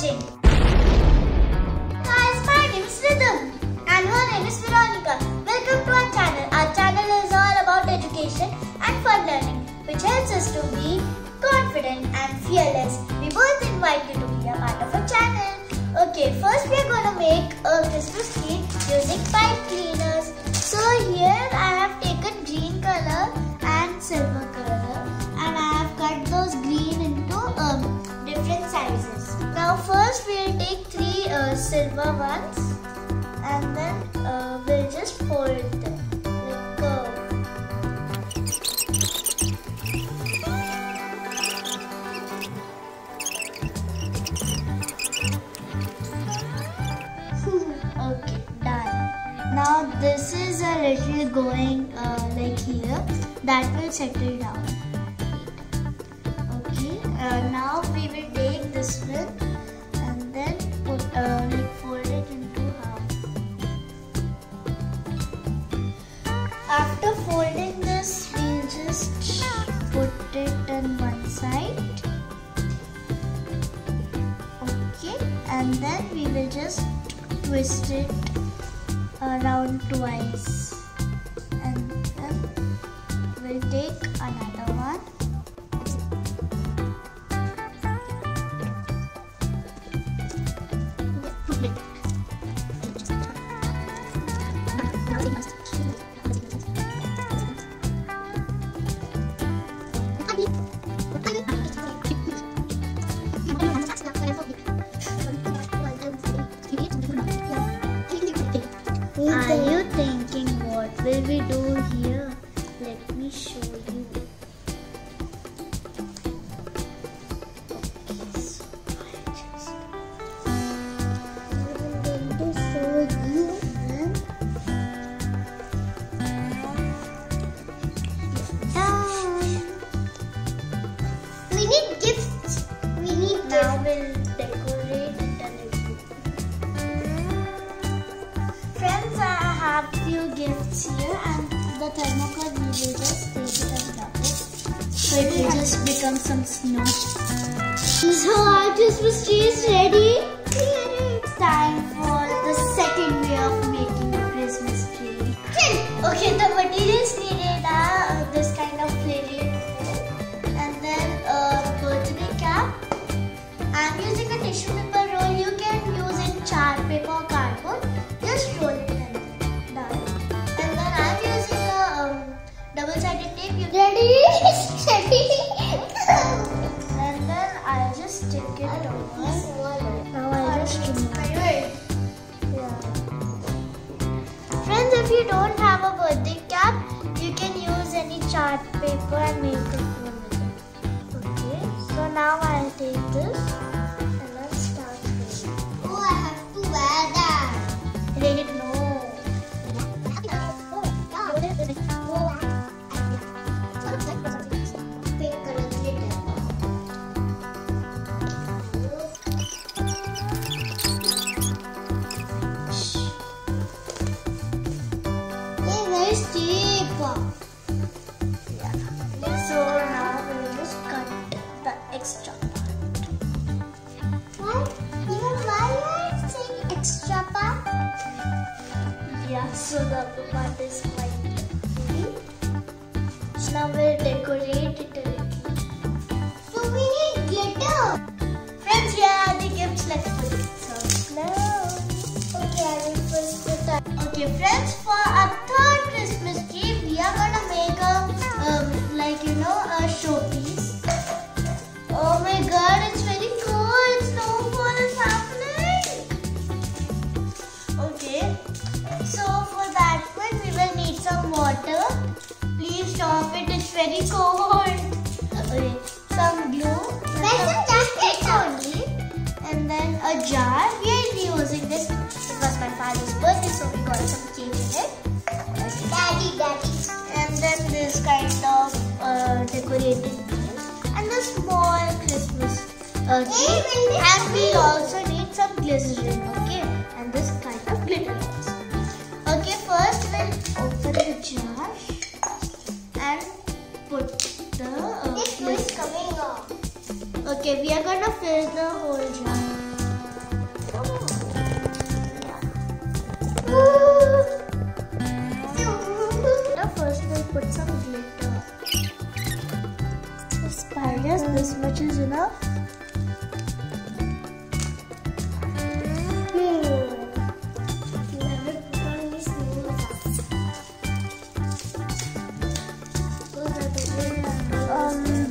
watching. Guys, my name is Rhythm and her name is Veronica. Welcome to our channel. Our channel is all about education and fun learning, which helps us to be confident and fearless. We both invite you to be a part of our channel. Okay, first we are going to make a Christmas tree using pipe cleaners. Uh, silver ones and then uh, we'll just fold them like okay, done. Now this is a little going uh, like here. That will settle down. Okay. Uh, now we will take this one side. Okay, and then we will just twist it around twice. And then we'll take another will we do here? Let me show you. Just. So it just become some snow. So our Christmas tree is ready. Any paper and make a phone with it. Okay, so now I'll take this and I'll start with Oh, I have to wear that. Wait, no. Oh, I like. Pink color glitter. Hey, very steep. Yeah. So the part is quite heavy. So now we'll decorate it a little. So we need glitter. Friends, here are the gifts. Let's put it so close. Okay, I will push the top. Okay, friends, for our third Christmas tree, we are gonna make a um, like you know a showpiece. Please stop it. It's very cold. Okay, some glue. some jacket only. And then a jar. We are using this. It was my father's birthday, so we got some cake in it. Daddy, daddy. And then this kind of uh, decorated thing. And the small Christmas uh, tree. and we also need some glycerin, okay? Okay, we are gonna fill the whole jar. Now first we'll put some glitter. Spiders, this much is enough.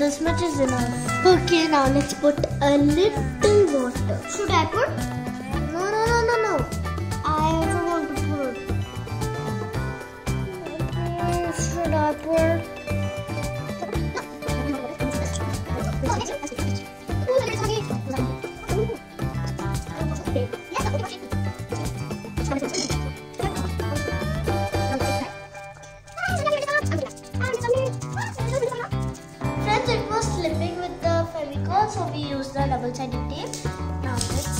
This much is enough. Okay, now let's put a little water. Should I put? Slipping with the Fevicol, so we use the double-sided tape. Now let's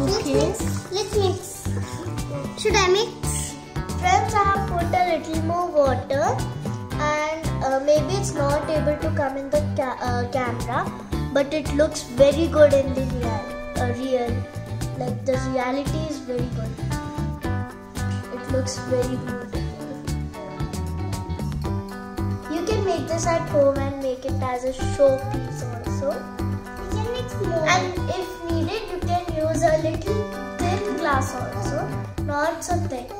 Okay. Let's mix. Should I mix? Friends, I have put a little more water and uh, maybe it's not able to come in the ca uh, camera but it looks very good in the real, uh, real. Like the reality is very good. It looks very beautiful. This at home and make it as a showpiece also. We can mix more. And if needed, you can use a little thin glass also, not so thick.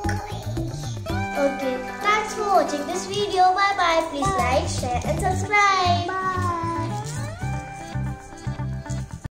Okay, thanks for watching this video. Bye bye. Please like, share and subscribe. Bye.